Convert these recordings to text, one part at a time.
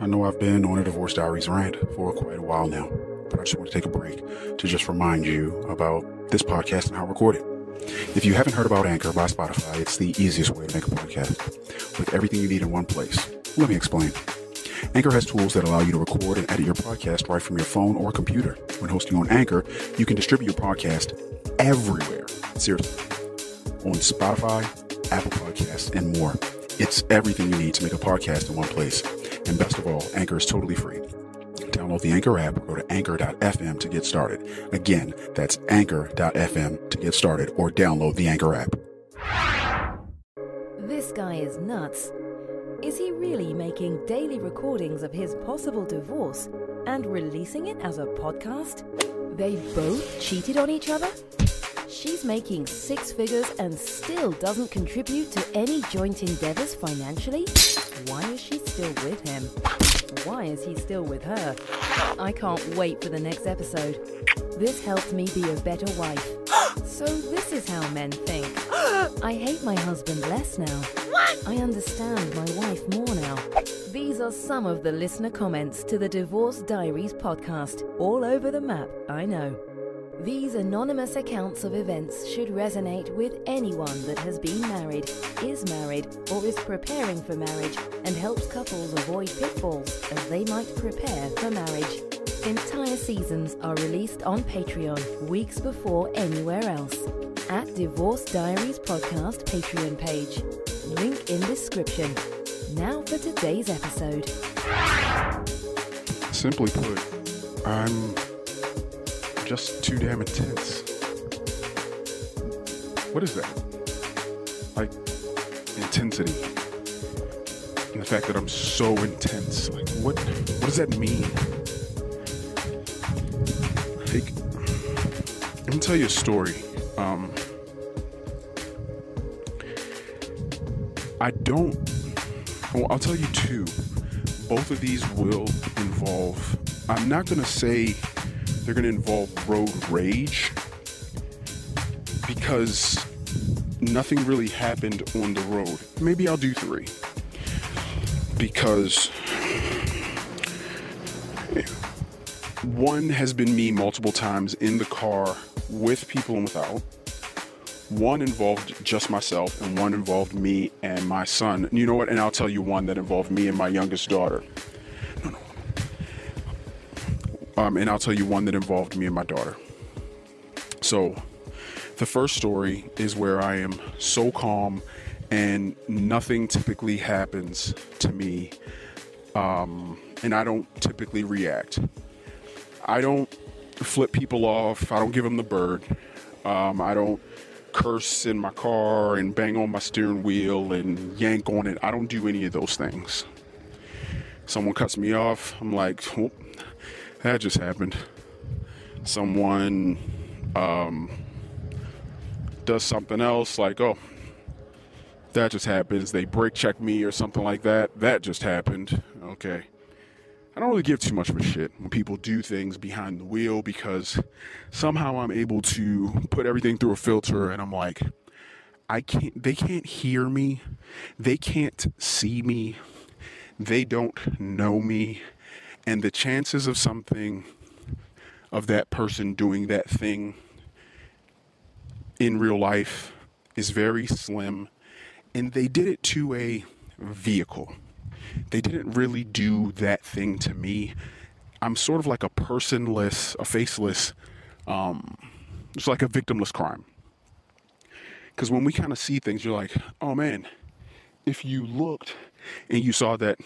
I know I've been on a Divorce Diaries rant for quite a while now, but I just want to take a break to just remind you about this podcast and how I record it. If you haven't heard about Anchor by Spotify, it's the easiest way to make a podcast with everything you need in one place. Let me explain. Anchor has tools that allow you to record and edit your podcast right from your phone or computer. When hosting on Anchor, you can distribute your podcast everywhere. Seriously. On Spotify, Apple Podcasts, and more. It's everything you need to make a podcast in one place. And best of all, Anchor is totally free. Download the Anchor app or go to anchor.fm to get started. Again, that's anchor.fm to get started or download the Anchor app. This guy is nuts. Is he really making daily recordings of his possible divorce and releasing it as a podcast? They both cheated on each other? She's making six figures and still doesn't contribute to any joint endeavors financially? Why is she still with him? Why is he still with her? I can't wait for the next episode. This helps me be a better wife. So this is how men think. I hate my husband less now. What? I understand my wife more now. These are some of the listener comments to the Divorce Diaries podcast. All over the map, I know. These anonymous accounts of events should resonate with anyone that has been married, is married, or is preparing for marriage and helps couples avoid pitfalls as they might prepare for marriage. Entire seasons are released on Patreon weeks before anywhere else. At Divorce Diaries Podcast Patreon page. Link in description. Now for today's episode. Simply put, I'm just too damn intense. What is that? Like, intensity. And the fact that I'm so intense. Like, what, what does that mean? Like, let me tell you a story. Um, I don't, well, I'll tell you two. Both of these will involve, I'm not to say they're going to involve road rage because nothing really happened on the road. Maybe I'll do three because one has been me multiple times in the car with people and without. One involved just myself, and one involved me and my son. You know what? And I'll tell you one that involved me and my youngest daughter. Um, and I'll tell you one that involved me and my daughter. So, the first story is where I am so calm and nothing typically happens to me, um, and I don't typically react. I don't flip people off, I don't give them the bird, um, I don't curse in my car and bang on my steering wheel and yank on it. I don't do any of those things. Someone cuts me off, I'm like, that just happened. Someone um, does something else, like, oh, that just happens. They brake check me or something like that. That just happened. Okay. I don't really give too much of a shit when people do things behind the wheel because somehow I'm able to put everything through a filter and I'm like, I can't, they can't hear me. They can't see me. They don't know me and the chances of something of that person doing that thing in real life is very slim. And they did it to a vehicle. They didn't really do that thing to me. I'm sort of like a personless a faceless um it's like a victimless crime. Because when we kind of see things you're like oh man if you looked and you saw that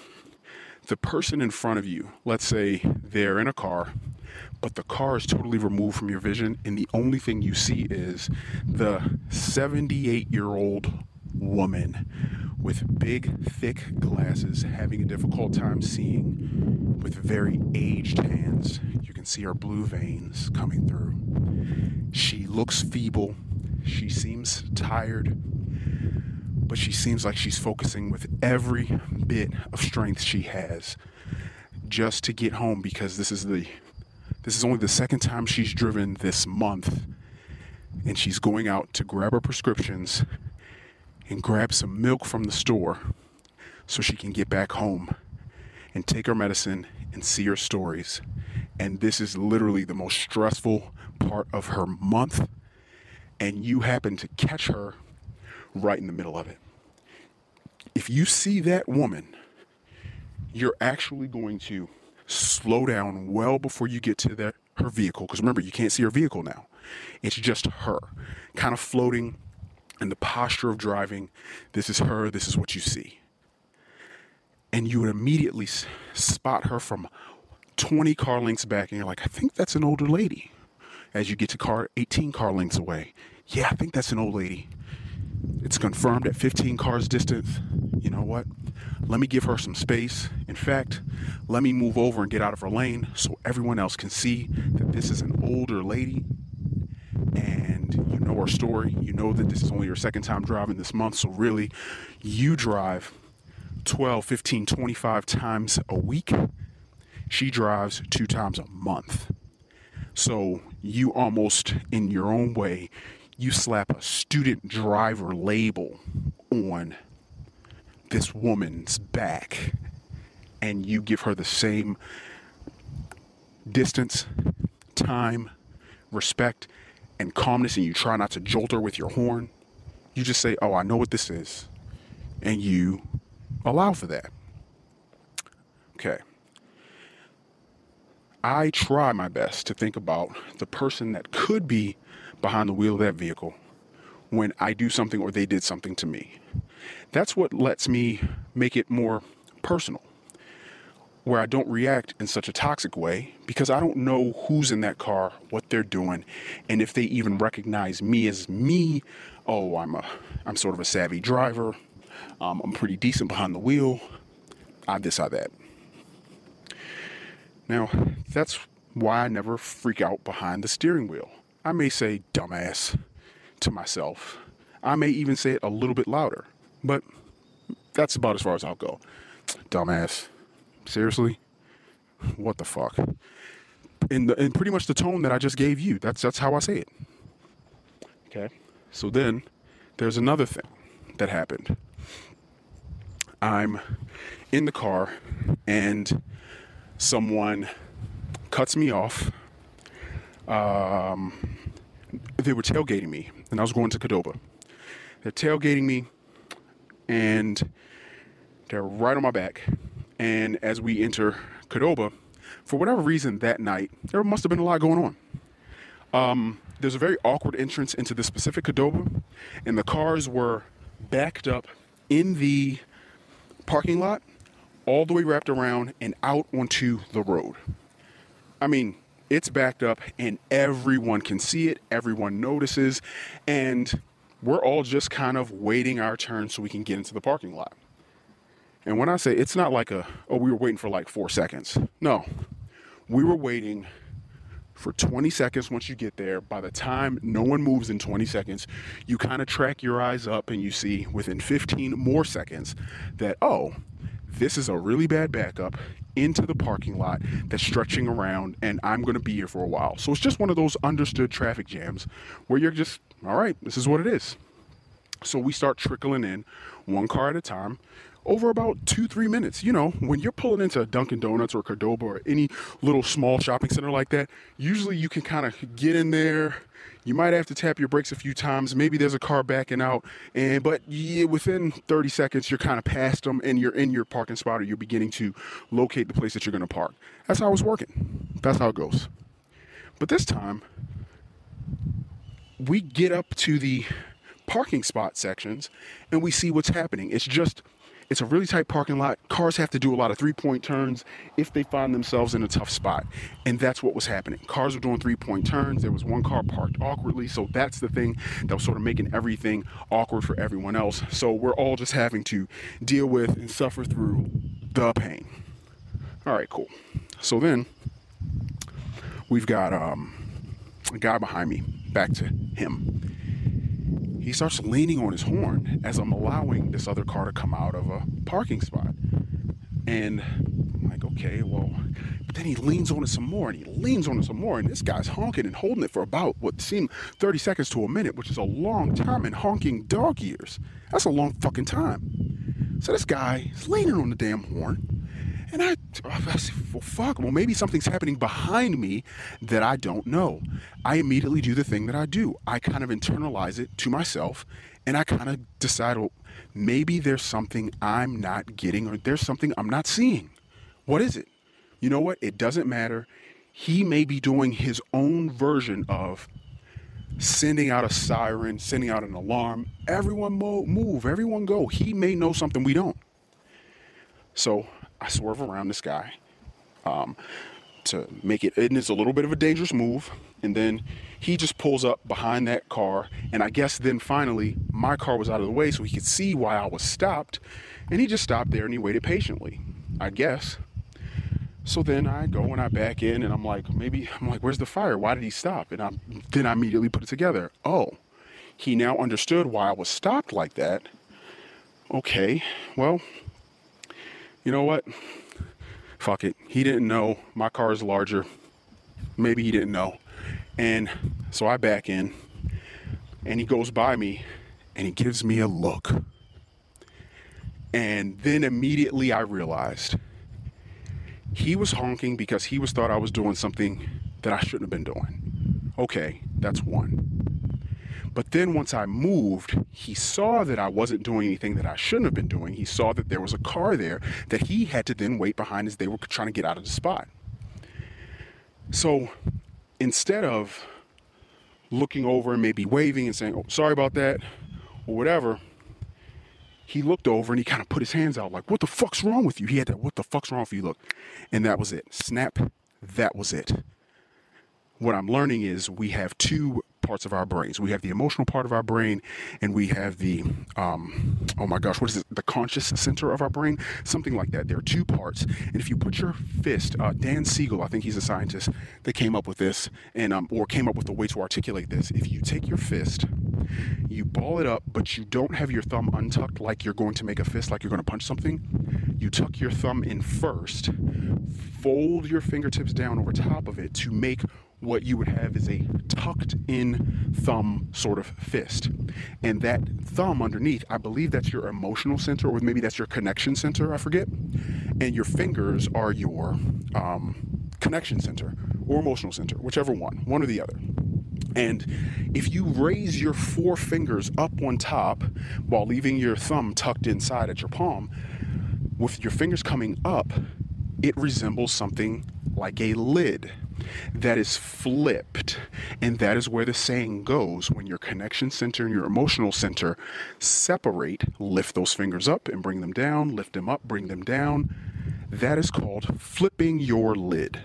the person in front of you, let's say they're in a car, but the car is totally removed from your vision, and the only thing you see is the 78 year old woman with big, thick glasses having a difficult time seeing with very aged hands. You can see her blue veins coming through. She looks feeble, she seems tired but she seems like she's focusing with every bit of strength she has just to get home because this is the this is only the second time she's driven this month and she's going out to grab her prescriptions and grab some milk from the store so she can get back home and take her medicine and see her stories. And this is literally the most stressful part of her month. And you happen to catch her right in the middle of it. If you see that woman, you're actually going to slow down well before you get to the, her vehicle. Because remember, you can't see her vehicle now. It's just her, kind of floating in the posture of driving. This is her, this is what you see. And you would immediately spot her from 20 car lengths back, and you're like, I think that's an older lady. As you get to car 18 car lengths away, yeah, I think that's an old lady. It's confirmed at 15 cars distance. You know what? Let me give her some space. In fact, let me move over and get out of her lane so everyone else can see that this is an older lady and you know her story. You know that this is only her second time driving this month. So, really, you drive 12, 15, 25 times a week. She drives two times a month. So, you almost, in your own way, you slap a student driver label on this woman's back and you give her the same distance, time, respect, and calmness, and you try not to jolt her with your horn. You just say, Oh, I know what this is. And you allow for that. Okay. I try my best to think about the person that could be behind the wheel of that vehicle when I do something or they did something to me. That's what lets me make it more personal, where I don't react in such a toxic way because I don't know who's in that car, what they're doing, and if they even recognize me as me. Oh, I'm a, I'm sort of a savvy driver. Um, I'm pretty decent behind the wheel. I this, I that. Now, that's why I never freak out behind the steering wheel. I may say dumbass to myself. I may even say it a little bit louder, but that's about as far as I'll go. Dumbass. Seriously? What the fuck? In the in pretty much the tone that I just gave you. That's that's how I say it. Okay. So then there's another thing that happened. I'm in the car and someone cuts me off. Um, they were tailgating me, and I was going to Qdoba. They're tailgating me, and they're right on my back. And as we enter Qdoba, for whatever reason that night, there must have been a lot going on. Um, there's a very awkward entrance into the specific Qdoba, and the cars were backed up in the parking lot, all the way wrapped around and out onto the road. I mean, it's backed up and everyone can see it, everyone notices, and we're all just kind of waiting our turn so we can get into the parking lot. And when I say it's not like a, oh, we were waiting for like four seconds. No, we were waiting for 20 seconds once you get there. By the time no one moves in 20 seconds, you kind of track your eyes up and you see within 15 more seconds that, oh, this is a really bad backup into the parking lot that's stretching around and I'm going to be here for a while. So it's just one of those understood traffic jams where you're just, all right, this is what it is. So we start trickling in one car at a time over about two, three minutes. You know, when you're pulling into Dunkin' Donuts or Qdoba or any little small shopping center like that, usually you can kind of get in there. You might have to tap your brakes a few times. Maybe there's a car backing out, and but yeah, within 30 seconds, you're kind of past them and you're in your parking spot or you're beginning to locate the place that you're going to park. That's how it's working. That's how it goes. But this time, we get up to the parking spot sections and we see what's happening. It's just it's a really tight parking lot. Cars have to do a lot of three point turns if they find themselves in a tough spot. And that's what was happening. Cars were doing three point turns. There was one car parked awkwardly. So that's the thing that was sort of making everything awkward for everyone else. So we're all just having to deal with and suffer through the pain. All right, cool. So then we've got um, a guy behind me. Back to him he starts leaning on his horn as I'm allowing this other car to come out of a parking spot. And I'm like, okay, well, but then he leans on it some more and he leans on it some more. And this guy's honking and holding it for about what seemed 30 seconds to a minute, which is a long time in honking dog years. That's a long fucking time. So this guy is leaning on the damn horn. And I, I said, well, fuck, well, maybe something's happening behind me that I don't know. I immediately do the thing that I do. I kind of internalize it to myself and I kind of decide, well, maybe there's something I'm not getting or there's something I'm not seeing. What is it? You know what? It doesn't matter. He may be doing his own version of sending out a siren, sending out an alarm. Everyone move, everyone go. He may know something we don't. So I swerve around this guy um, to make it, and it's a little bit of a dangerous move. And then he just pulls up behind that car. And I guess then finally my car was out of the way so he could see why I was stopped. And he just stopped there and he waited patiently, I guess. So then I go and I back in and I'm like, maybe, I'm like, where's the fire? Why did he stop? And I, then I immediately put it together. Oh, he now understood why I was stopped like that. Okay, well, you know what? Fuck it. He didn't know my car is larger. Maybe he didn't know. And so I back in and he goes by me and he gives me a look. And then immediately I realized he was honking because he was thought I was doing something that I shouldn't have been doing. Okay, that's one. But then once I moved, he saw that I wasn't doing anything that I shouldn't have been doing. He saw that there was a car there that he had to then wait behind as they were trying to get out of the spot. So instead of looking over and maybe waving and saying, oh, sorry about that, or whatever, he looked over and he kind of put his hands out like, what the fuck's wrong with you? He had that, what the fuck's wrong with you look. And that was it. Snap, that was it. What I'm learning is we have two parts of our brains. We have the emotional part of our brain, and we have the, um, oh my gosh, what is it? The conscious center of our brain? Something like that. There are two parts. And if you put your fist, uh, Dan Siegel, I think he's a scientist that came up with this, and um, or came up with a way to articulate this. If you take your fist, you ball it up, but you don't have your thumb untucked like you're going to make a fist, like you're going to punch something. You tuck your thumb in first, fold your fingertips down over top of it to make what you would have is a tucked in thumb sort of fist. And that thumb underneath, I believe that's your emotional center, or maybe that's your connection center, I forget. And your fingers are your um, connection center or emotional center, whichever one, one or the other. And if you raise your four fingers up on top while leaving your thumb tucked inside at your palm, with your fingers coming up, it resembles something like a lid that is flipped. And that is where the saying goes when your connection center and your emotional center separate, lift those fingers up and bring them down, lift them up, bring them down. That is called flipping your lid.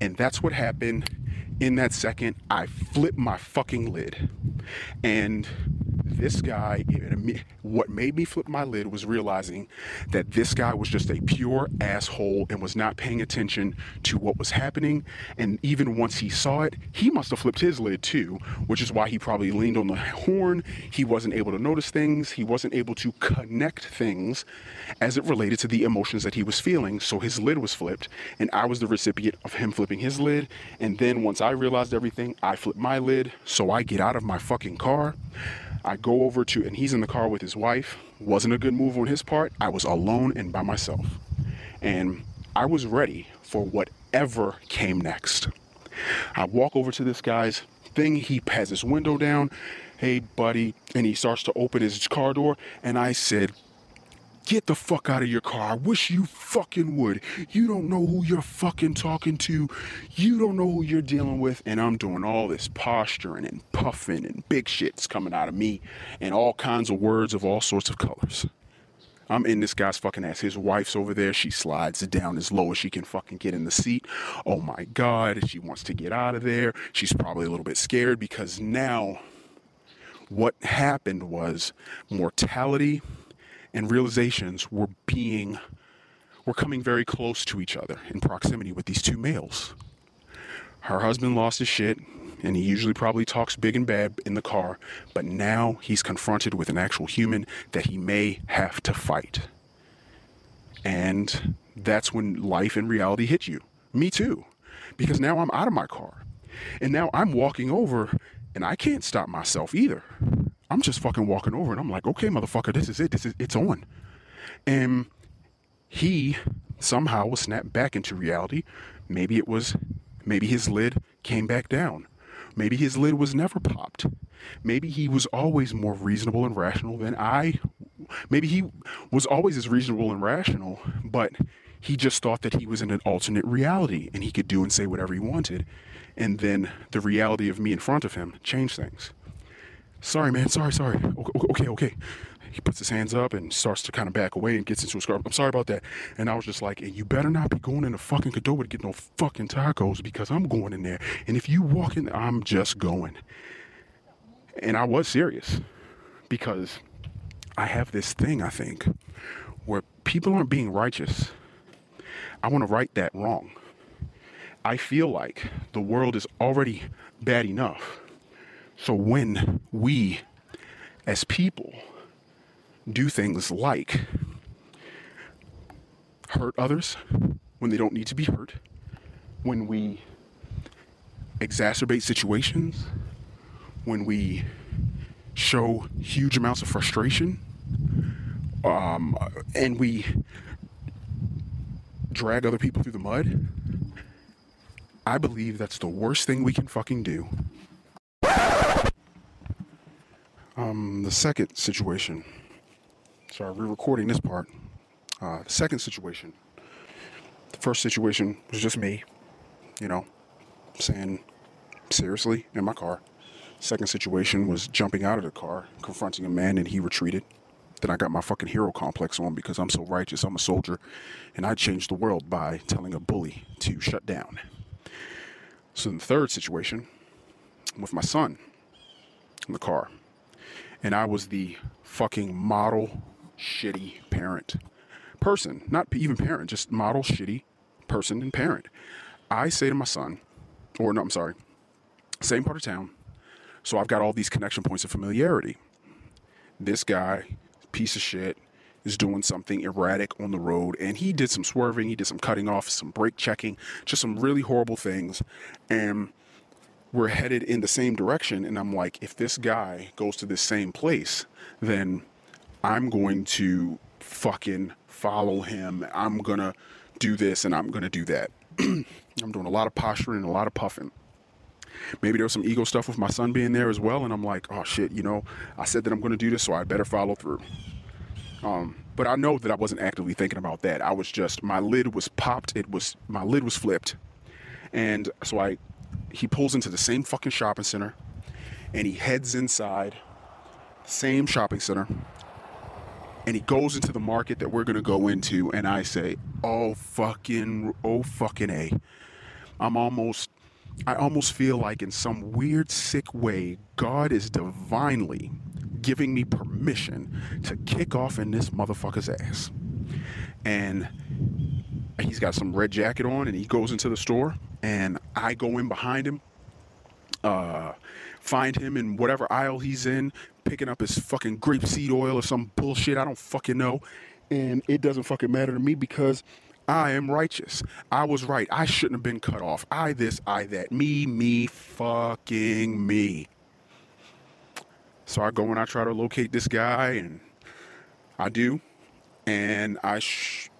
And that's what happened in that second. I flipped my fucking lid. And this guy, what made me flip my lid was realizing that this guy was just a pure asshole and was not paying attention to what was happening. And even once he saw it, he must have flipped his lid too, which is why he probably leaned on the horn. He wasn't able to notice things, he wasn't able to connect things as it related to the emotions that he was feeling. So his lid was flipped, and I was the recipient of him flipping his lid. And then once I realized everything, I flipped my lid. So I get out of my fucking car. I go over to, and he's in the car with his wife. Wasn't a good move on his part. I was alone and by myself. And I was ready for whatever came next. I walk over to this guy's thing. He has his window down. Hey, buddy. And he starts to open his car door. And I said, Get the fuck out of your car. I wish you fucking would. You don't know who you're fucking talking to. You don't know who you're dealing with. And I'm doing all this posturing and puffing and big shit's coming out of me and all kinds of words of all sorts of colors. I'm in this guy's fucking ass. His wife's over there. She slides down as low as she can fucking get in the seat. Oh my God. She wants to get out of there. She's probably a little bit scared because now what happened was mortality and realizations were being were coming very close to each other in proximity with these two males. Her husband lost his shit, and he usually probably talks big and bad in the car, but now he's confronted with an actual human that he may have to fight. And that's when life and reality hit you. Me too. Because now I'm out of my car. And now I'm walking over and I can't stop myself either. I'm just fucking walking over and I'm like, okay, motherfucker, this is it. This is it's on. And he somehow was snapped back into reality. Maybe it was, maybe his lid came back down. Maybe his lid was never popped. Maybe he was always more reasonable and rational than I. Maybe he was always as reasonable and rational, but he just thought that he was in an alternate reality and he could do and say whatever he wanted. And then the reality of me in front of him changed things. Sorry, man. Sorry, sorry. Okay, okay. He puts his hands up and starts to kind of back away and gets into a scarf. I'm sorry about that. And I was just like, and you better not be going into fucking Qdoba to get no fucking tacos because I'm going in there. And if you walk in, I'm just going. And I was serious because I have this thing, I think, where people aren't being righteous. I want to right that wrong. I feel like the world is already bad enough. So when we, as people, do things like hurt others when they don't need to be hurt, when we exacerbate situations, when we show huge amounts of frustration, um, and we drag other people through the mud, I believe that's the worst thing we can fucking do. Um, the second situation Sorry, we're recording this part. Uh, the second situation. The first situation was just me, you know, saying seriously in my car. Second situation was jumping out of the car, confronting a man, and he retreated. Then I got my fucking hero complex on because I'm so righteous. I'm a soldier, and I changed the world by telling a bully to shut down. So, in the third situation, with my son in the car, and I was the fucking model shitty parent. Person, not even parent, just model shitty person and parent. I say to my son, or no, I'm sorry, same part of town. So I've got all these connection points of familiarity. This guy, piece of shit, is doing something erratic on the road and he did some swerving, he did some cutting off, some brake checking, just some really horrible things. And we're headed in the same direction. And I'm like, if this guy goes to this same place, then I'm going to fucking follow him. I'm going to do this and I'm going to do that. I'm doing a lot of posturing and a lot of puffing. Maybe there was some ego stuff with my son being there as well. And I'm like, oh shit, you know, I said that I'm going to do this, so I better follow through. Um, but I know that I wasn't actively thinking about that. I was just, my lid was popped. It was, my lid was flipped. And so I, he pulls into the same fucking shopping center and he heads inside, same shopping center and he goes into the market that we're going to go into and i say oh fucking oh fucking a. I'm almost i almost feel like in some weird sick way god is divinely giving me permission to kick off in this motherfucker's ass. And he's got some red jacket on and he goes into the store and i go in behind him uh, find him in whatever aisle he's in, picking up his fucking grapeseed oil or some bullshit. I don't fucking know. And it doesn't fucking matter to me because I am righteous. I was right. I shouldn't have been cut off. I this, I that. Me, me, fucking me. So I go and I try to locate this guy, and I do. And I, sh-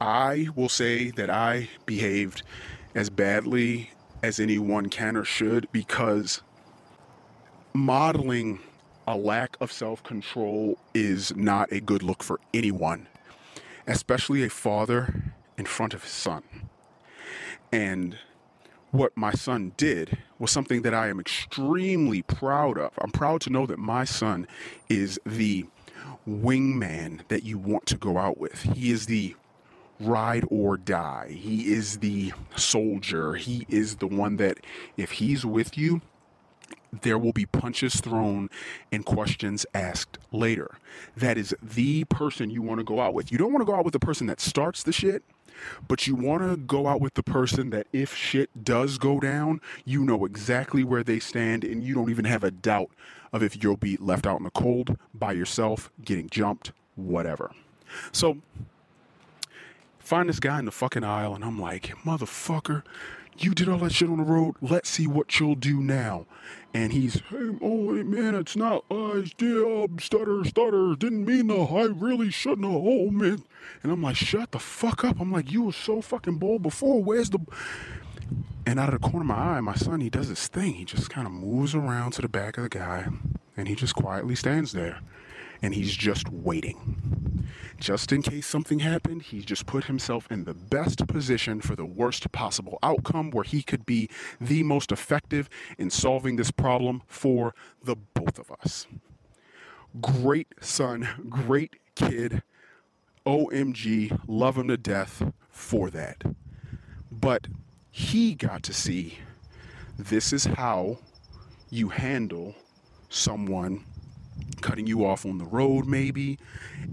I will say that I behaved as badly as anyone can or should because modeling a lack of self control is not a good look for anyone, especially a father in front of his son. And what my son did was something that I am extremely proud of. I'm proud to know that my son is the wingman that you want to go out with. He is the ride or die. He is the soldier. He is the one that, if he's with you, there will be punches thrown and questions asked later. That is the person you want to go out with. You don't want to go out with the person that starts the shit, but you want to go out with the person that if shit does go down, you know exactly where they stand and you don't even have a doubt of if you'll be left out in the cold by yourself, getting jumped, whatever. So, find this guy in the fucking aisle and I'm like, motherfucker, You did all that shit on the road. Let's see what you'll do now. And he's, hey, oh man, it's not. I did um, stutter, stutter. Didn't mean to. I really shouldn't have. Oh man. And I'm like, shut the fuck up. I'm like, you were so fucking bold before. Where's the? And out of the corner of my eye, my son, he does this thing. He just kind of moves around to the back of the guy, and he just quietly stands there, and he's just waiting just in case something happened, he just put himself in the best position for the worst possible outcome where he could be the most effective in solving this problem for the both of us. Great son, great kid. OMG, love him to death for that. But he got to see this is how you handle someone cutting you off on the road, maybe.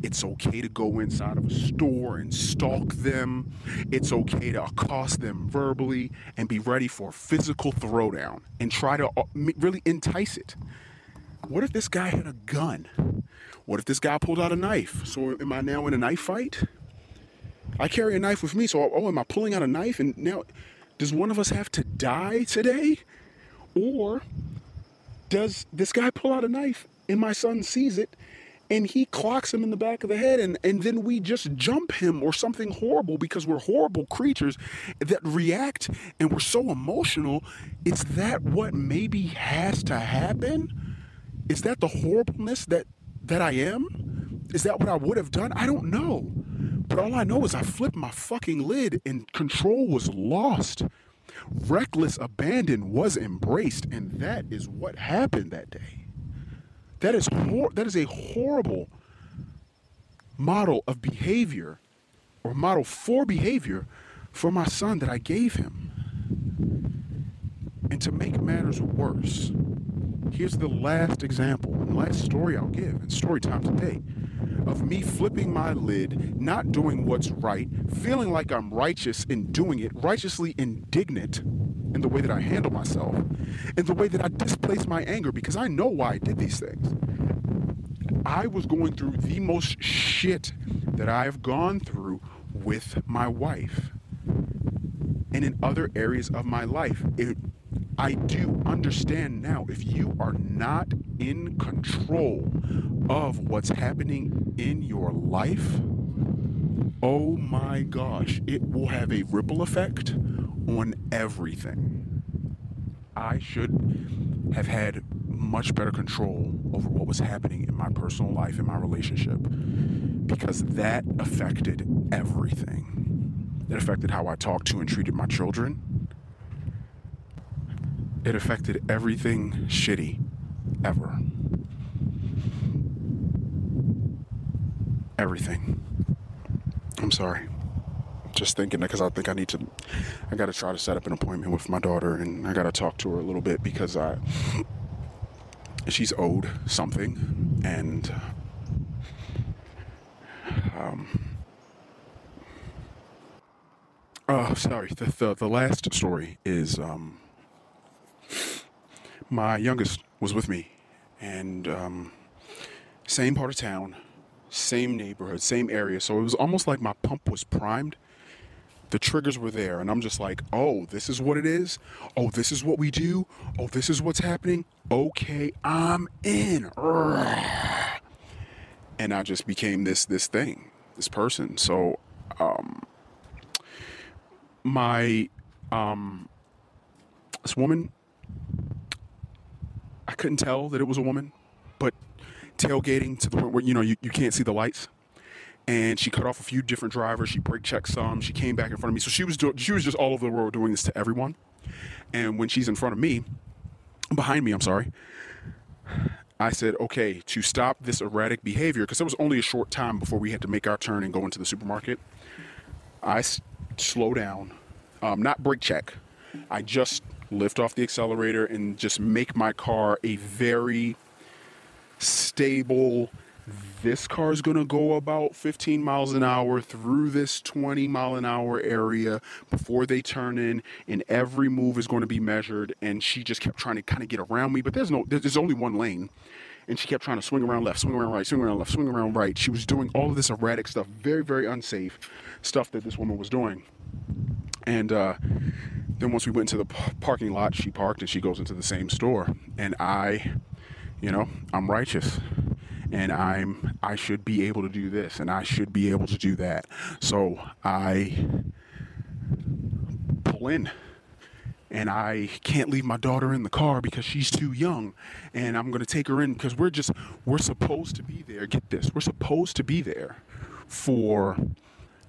It's okay to go inside of a store and stalk them. It's okay to accost them verbally and be ready for a physical throwdown and try to uh, really entice it. What if this guy had a gun? What if this guy pulled out a knife? So am I now in a knife fight? I carry a knife with me, so oh, am I pulling out a knife? And now, does one of us have to die today? Or does this guy pull out a knife and my son sees it and he clocks him in the back of the head and, and then we just jump him or something horrible because we're horrible creatures that react and we're so emotional. Is that what maybe has to happen? Is that the horribleness that that i am? Is that what i would have done? I don't know. But all i know is i flipped my fucking lid and control was lost. Reckless abandon was embraced and that is what happened that day that is hor- that is a horrible model of behavior or model for behavior for my son that I gave him. And to make matters worse, here's the last example and last story I'll give in story time today of me flipping my lid, not doing what's right, feeling like I'm righteous in doing it, righteously indignant in the way that I handle myself, in the way that I displace my anger because I know why I did these things. I was going through the most shit that I have gone through with my wife and in other areas of my life. It, I do understand now if you are not in control of what's happening in your life, oh my gosh, it will have a ripple effect on everything. I should have had much better control over what was happening in my personal life, in my relationship, because that affected everything. It affected how I talked to and treated my children. It affected everything shitty ever. Everything. I'm sorry. Just thinking because I think I need to, I got to try to set up an appointment with my daughter and I got to talk to her a little bit because I, she's owed something and, um, Oh, sorry. The, the, the last story is um, my youngest was with me, and um, same part of town, same neighborhood, same area. So it was almost like my pump was primed. The triggers were there, and I'm just like, oh, this is what it is. Oh, this is what we do. Oh, this is what's happening. Okay, I'm in. And I just became this this thing, this person. So, um, my um, this woman I couldn't tell that it was a woman, but tailgating to the point where you know you, you can't see the lights. And she cut off a few different drivers. She brake checked some. She came back in front of me. So she was do- she was just all over the road doing this to everyone. And when she's in front of me, behind me, I'm sorry, I said, okay, to stop this erratic behavior, because it was only a short time before we had to make our turn and go into the supermarket. I s- slow down, um, not brake check. I just lift off the accelerator and just make my car a very stable this car is going to go about 15 miles an hour through this 20 mile an hour area before they turn in and every move is going to be measured. And she just kept trying to kind of get around me but there's no there's only one lane. And she kept trying to swing around left swing around right swing around left swing around right. She was doing all of this erratic stuff very very unsafe stuff that this woman was doing and uh Then once we went to the parking lot, she parked and she goes into the same store. And I, you know, I'm righteous. And I'm I should be able to do this and I should be able to do that. So I pull in and I can't leave my daughter in the car because she's too young and I'm going to take her in because we're just we're supposed to be there get this we're supposed to be there for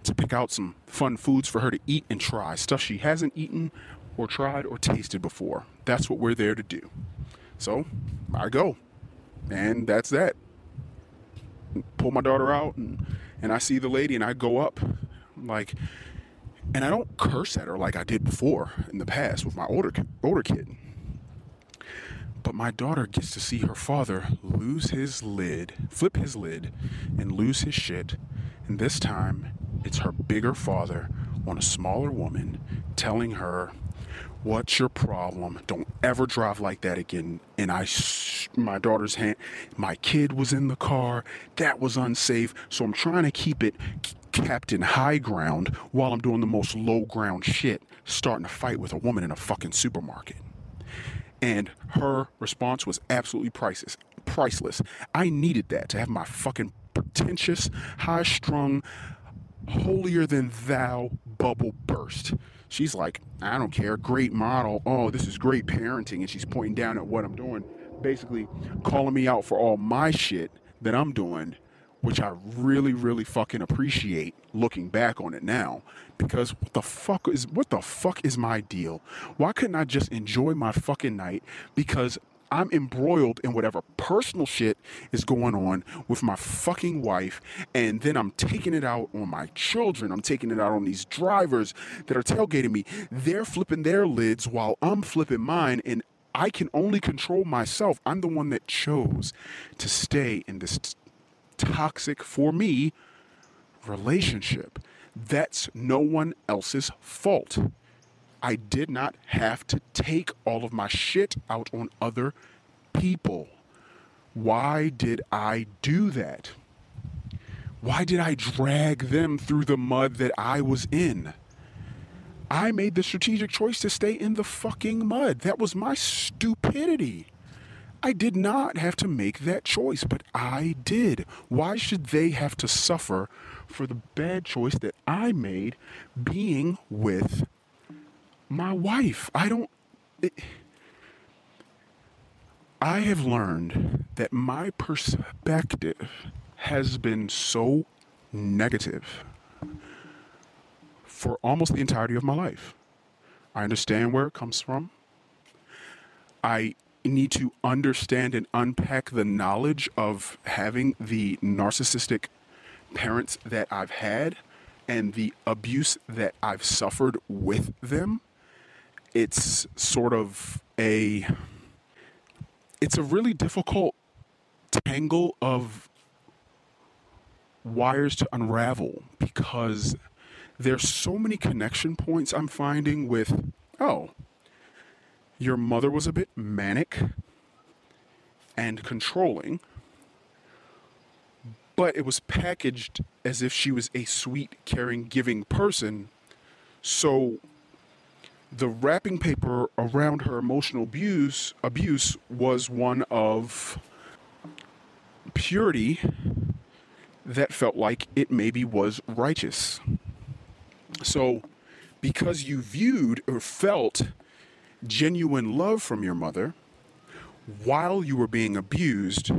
to pick out some fun foods for her to eat and try. Stuff she hasn't eaten or tried or tasted before. That's what we're there to do. So I go. And that's that. Pull my daughter out and and I see the lady and I go up like and I don't curse at her like I did before in the past with my older older kid. But my daughter gets to see her father lose his lid, flip his lid, and lose his shit. And this time, it's her bigger father on a smaller woman telling her, What's your problem? Don't ever drive like that again. And I, my daughter's hand, my kid was in the car. That was unsafe. So I'm trying to keep it kept in high ground while I'm doing the most low ground shit, starting a fight with a woman in a fucking supermarket. And her response was absolutely priceless. Priceless. I needed that to have my fucking pretentious, high strung, holier than thou bubble burst. She's like, I don't care, great model. Oh, this is great parenting. And she's pointing down at what I'm doing, basically calling me out for all my shit that I'm doing which I really, really fucking appreciate looking back on it now. Because what the fuck is what the fuck is my deal? Why couldn't I just enjoy my fucking night? Because I'm embroiled in whatever personal shit is going on with my fucking wife, and then I'm taking it out on my children. I'm taking it out on these drivers that are tailgating me. They're flipping their lids while I'm flipping mine, and I can only control myself. I'm the one that chose to stay in this toxic for me relationship. That's no one else's fault. I did not have to take all of my shit out on other people. Why did I do that? Why did I drag them through the mud that I was in? I made the strategic choice to stay in the fucking mud. That was my stupidity. I did not have to make that choice, but I did. Why should they have to suffer for the bad choice that I made being with my wife? I don't. It, I have learned that my perspective has been so negative for almost the entirety of my life. I understand where it comes from. I need to understand and unpack the knowledge of having the narcissistic parents that I've had and the abuse that I've suffered with them. It's sort of a it's a really difficult tangle of wires to unravel because there's so many connection points I'm finding with oh your mother was a bit manic and controlling, but it was packaged as if she was a sweet, caring, giving person. So the wrapping paper around her emotional abuse abuse was one of purity that felt like it maybe was righteous. So because you viewed or felt genuine love from your mother while you were being abused,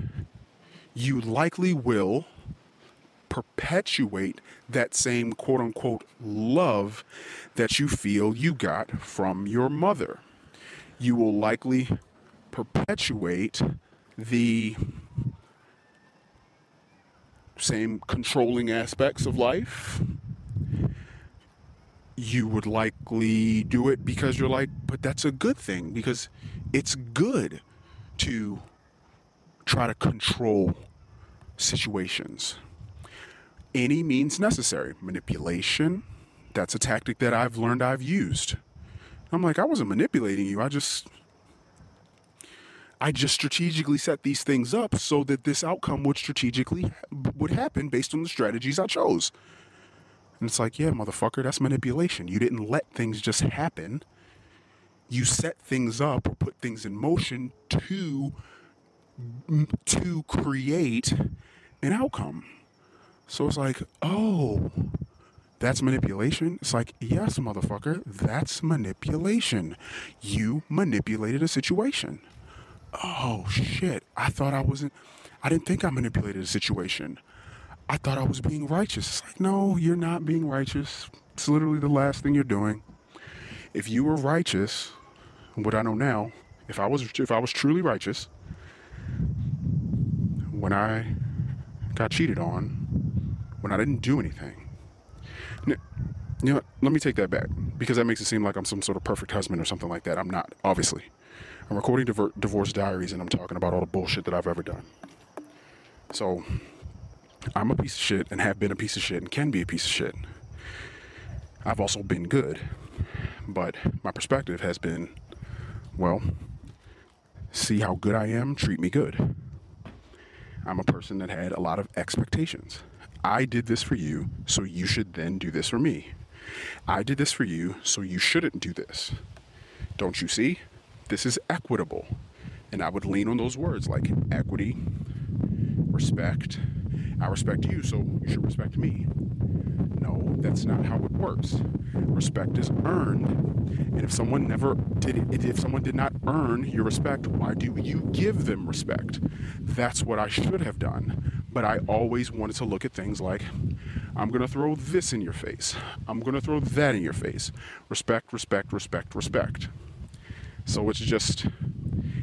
you likely will perpetuate that same quote unquote love that you feel you got from your mother. You will likely perpetuate the same controlling aspects of life you would likely do it because you're like, but that's a good thing because it's good to try to control situations. Any means necessary. Manipulation, that's a tactic that I've learned I've used. I'm like, I wasn't manipulating you. I just I just strategically set these things up so that this outcome would strategically would happen based on the strategies I chose. And it's like, yeah, motherfucker, that's manipulation. You didn't let things just happen. you set things up or put things in motion to to create an outcome. So it's like, oh, that's manipulation. It's like, yes, motherfucker, that's manipulation. You manipulated a situation. Oh shit. I thought I wasn't I didn't think I manipulated a situation. I thought I was being righteous. It's like, no, you're not being righteous. It's literally the last thing you're doing. If you were righteous, what I know now, if I was if I was truly righteous, when I got cheated on, when I didn't do anything. You know, let me take that back because that makes it seem like I'm some sort of perfect husband or something like that. I'm not, obviously. I'm recording diver- divorce diaries and I'm talking about all the bullshit that I've ever done. So, I'm a piece of shit and have been a piece of shit and can be a piece of shit. I've also been good, but my perspective has been, well, see how good I am, treat me good. I'm a person that had a lot of expectations. I did this for you, so you should then do this for me. I did this for you, so you shouldn't do this. Don't you see? This is equitable. And I would lean on those words like equity, respect. I respect you, so you should respect me. No, that's not how it works. Respect is earned. And if someone never did it, if someone did not earn your respect, why do you give them respect? That's what I should have done. But I always wanted to look at things like I'm going to throw this in your face. I'm going to throw that in your face. Respect, respect, respect, respect. So it's just,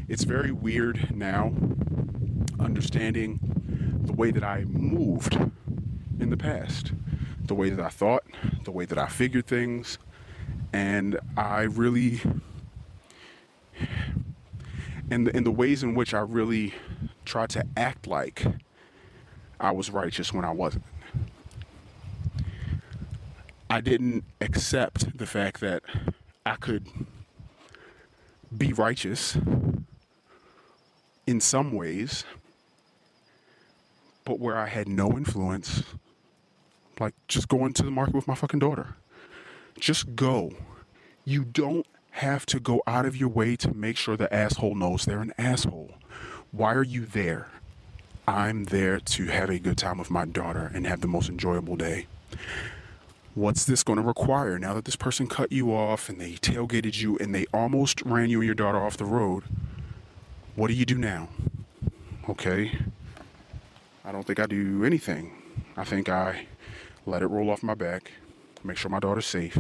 it's very weird now understanding the way that I moved in the past the way that I thought, the way that I figured things, and I really, and the, in the ways in which I really tried to act like I was righteous when I wasn't. I didn't accept the fact that I could be righteous in some ways, but where I had no influence like, just going to the market with my fucking daughter. Just go. You don't have to go out of your way to make sure the asshole knows they're an asshole. Why are you there? I'm there to have a good time with my daughter and have the most enjoyable day. What's this going to require now that this person cut you off and they tailgated you and they almost ran you and your daughter off the road? What do you do now? Okay. I don't think I do anything. I think I let it roll off my back, make sure my daughter's safe,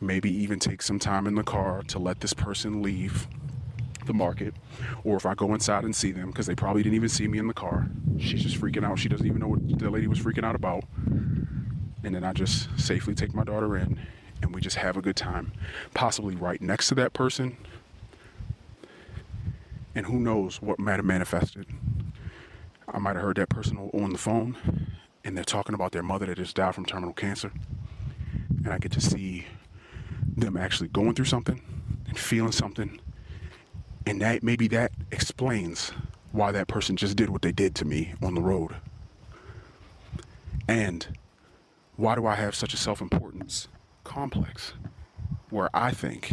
maybe even take some time in the car to let this person leave the market, or if I go inside and see them, because they probably didn't even see me in the car. She's just freaking out. She doesn't even know what the lady was freaking out about. And then I just safely take my daughter in and we just have a good time, possibly right next to that person. And who knows what might have manifested. I might have heard that person on the phone and they're talking about their mother that just died from terminal cancer. And I get to see them actually going through something and feeling something. And that maybe that explains why that person just did what they did to me on the road. And why do I have such a self importance complex where I think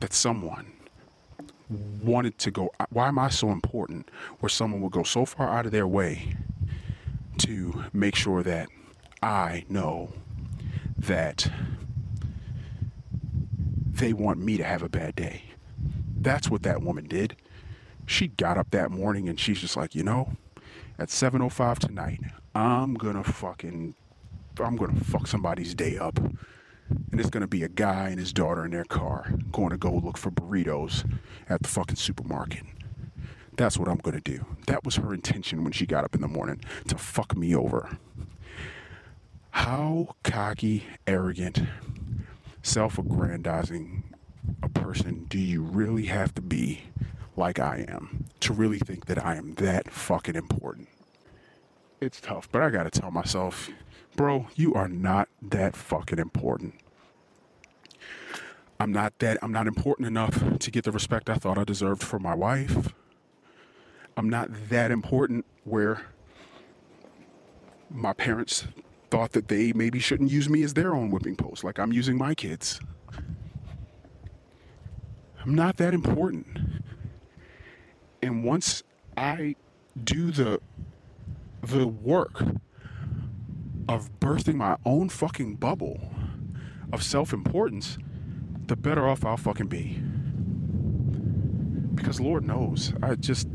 that someone wanted to go, why am I so important where someone would go so far out of their way to make sure that I know that they want me to have a bad day. That's what that woman did. She got up that morning and she's just like, you know, at 7:05 tonight, I'm to fucking I'm to fuck somebody's day up. And it's to be a guy and his daughter in their car going to go look for burritos at the fucking supermarket. That's what I'm to do. That was her intention when she got up in the morning to fuck me over. How cocky, arrogant, self aggrandizing a person do you really have to be like I am to really think that I am that fucking important? It's tough, but I gotta tell myself, bro, you are not that fucking important. I'm not that, I'm not important enough to get the respect I thought I deserved for my wife. I'm not that important where my parents thought that they maybe shouldn't use me as their own whipping post like I'm using my kids. I'm not that important. And once I do the the work of bursting my own fucking bubble of self-importance, the better off I'll fucking be. Because Lord knows, I just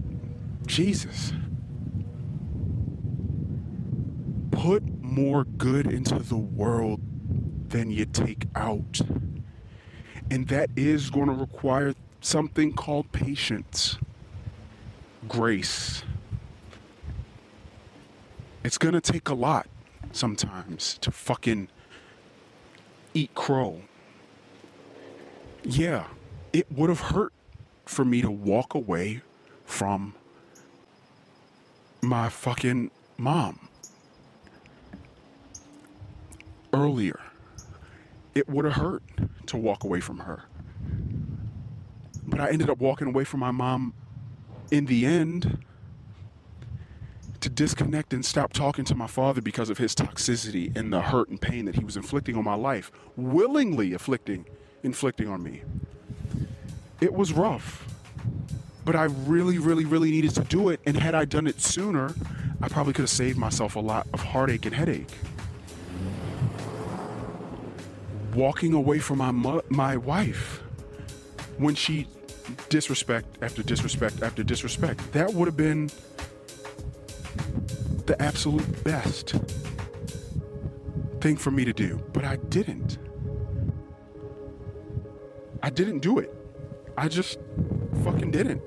Jesus. Put more good into the world than you take out. And that is going to require something called patience, grace. It's going to take a lot sometimes to fucking eat crow. Yeah, it would have hurt for me to walk away from my fucking mom earlier. It would have hurt to walk away from her. But I ended up walking away from my mom in the end to disconnect and stop talking to my father because of his toxicity and the hurt and pain that he was inflicting on my life, willingly inflicting inflicting on me. It was rough. But I really, really, really needed to do it. And had I done it sooner, I probably could have saved myself a lot of heartache and headache. Walking away from my mo- my wife when she disrespect after disrespect after disrespect. That would have been the absolute best thing for me to do, but I didn't. I didn't do it. I just fucking didn't.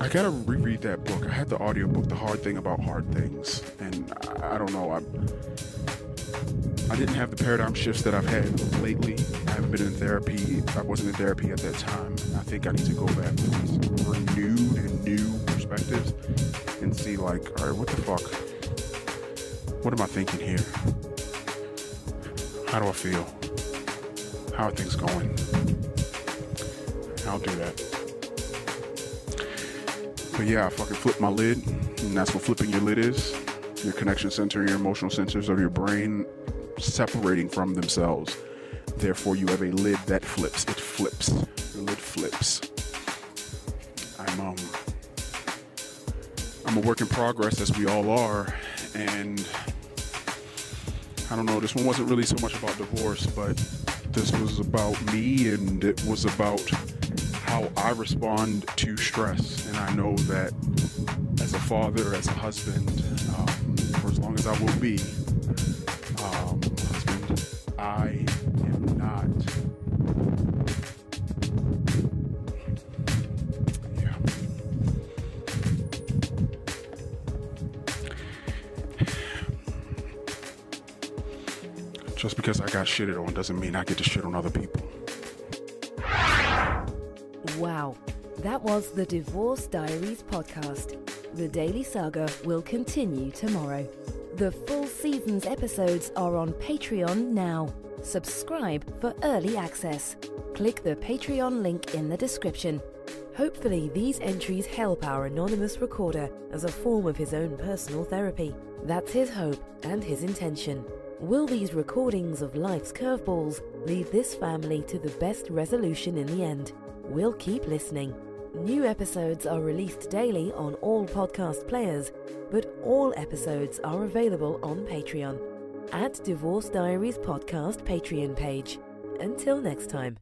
I gotta reread that book. I had the audiobook, The Hard Thing About Hard Things, and I, I don't know. I I didn't have the paradigm shifts that I've had lately. I haven't been in therapy. I wasn't in therapy at that time. I think I need to go back with renewed and new perspectives and see, like, all right, what the fuck? What am I thinking here? How do I feel? How are things going? I'll do that. But yeah, I fucking flipped my lid, and that's what flipping your lid is. Your connection center, your emotional centers of your brain separating from themselves. Therefore, you have a lid that flips. It flips. Your lid flips. I'm um, I'm a work in progress, as we all are, and I don't know. This one wasn't really so much about divorce, but this was about me, and it was about how I respond to stress. And I know that as a father, as a husband, um, for as long as I will be, um, husband, I am not. Just because I got shitted on doesn't mean I get to shit on other people. Wow, that was the Divorce Diaries podcast. The Daily Saga will continue tomorrow. The full season's episodes are on Patreon now. Subscribe for early access. Click the Patreon link in the description. Hopefully, these entries help our anonymous recorder as a form of his own personal therapy. That's his hope and his intention. Will these recordings of life's curveballs lead this family to the best resolution in the end? We'll keep listening. New episodes are released daily on all podcast players, but all episodes are available on Patreon at Divorce Diaries Podcast Patreon page. Until next time.